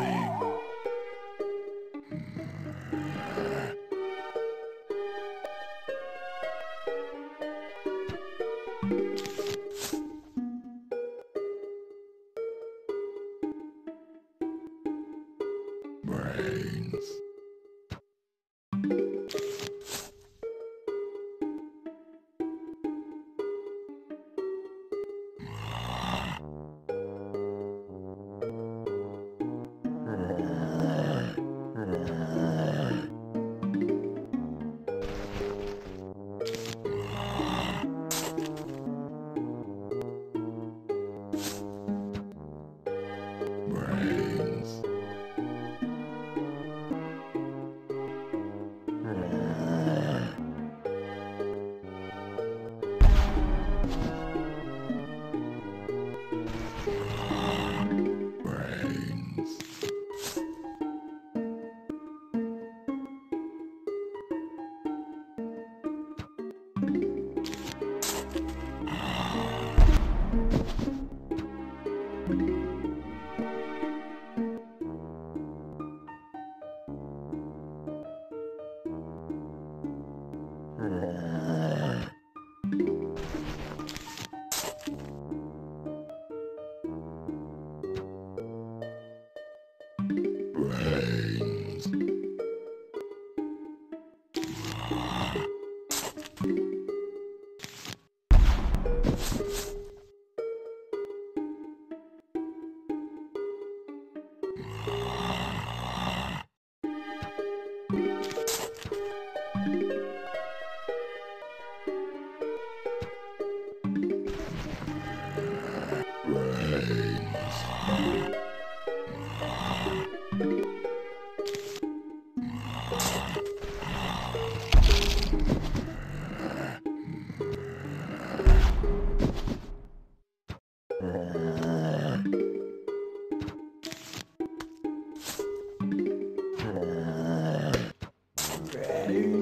coming. ready.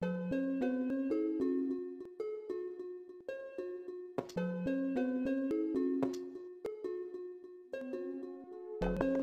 thank you